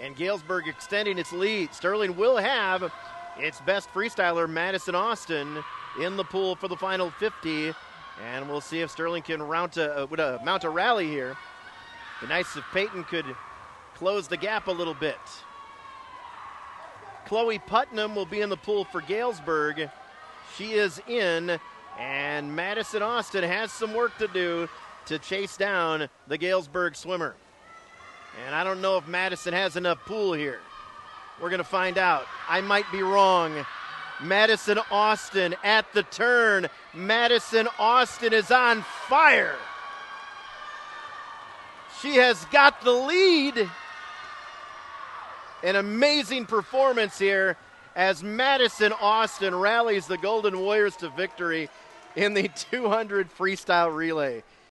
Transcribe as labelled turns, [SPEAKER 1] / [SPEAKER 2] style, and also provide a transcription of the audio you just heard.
[SPEAKER 1] and Galesburg extending its lead. Sterling will have its best freestyler, Madison Austin, in the pool for the final 50. And we'll see if Sterling can mount a, uh, mount a rally here. The Knights of Peyton could close the gap a little bit. Chloe Putnam will be in the pool for Galesburg. She is in, and Madison Austin has some work to do to chase down the Galesburg swimmer. And I don't know if Madison has enough pool here. We're going to find out. I might be wrong. Madison Austin at the turn. Madison Austin is on fire. She has got the lead. An amazing performance here as Madison Austin rallies the Golden Warriors to victory in the 200 freestyle relay.